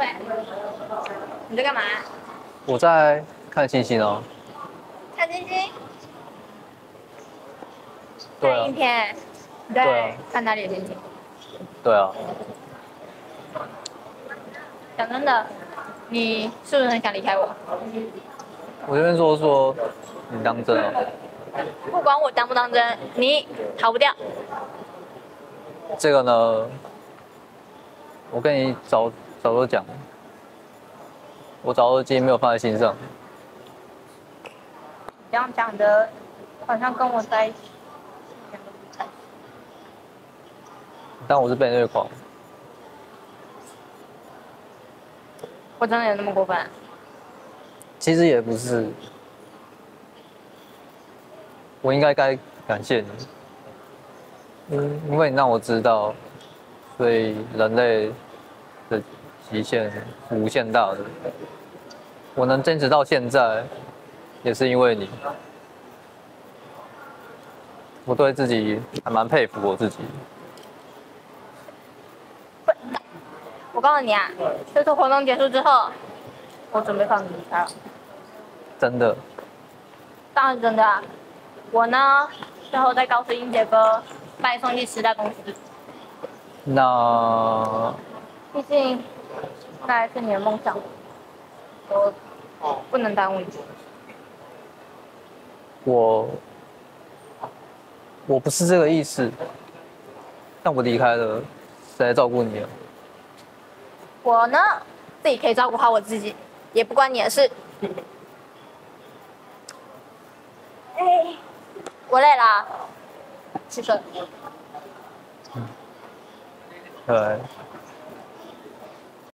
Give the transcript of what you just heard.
喂，你在干嘛？我在看星星哦。看星星？对啊看影，片？你对在啊看哪里的星星？对啊，讲真的，你是不是很想离开我？我这边说说，你当真哦？不管我当不当真，你逃不掉。这个呢，我跟你早早都讲，我早就今天没有放在心上。这样讲的，好像跟我在一起但我是被虐狂，我真的有那么过分？其实也不是，我应该该感谢你，嗯，因为你让我知道，所以人类的极限无限大的，我能坚持到现在，也是因为你，我对自己还蛮佩服我自己，我告诉你啊，这次活动结束之后，我准备放你离开了。真的，当然真的啊，我呢，最后再告诉英杰哥，把你送去十大公司。那毕竟，那也是你的梦想，我不能耽误你。我我不是这个意思，但我离开了，谁来照顾你啊？我呢，自己可以照顾好我自己，也不关你的事。哎，我累了啊，去睡。对，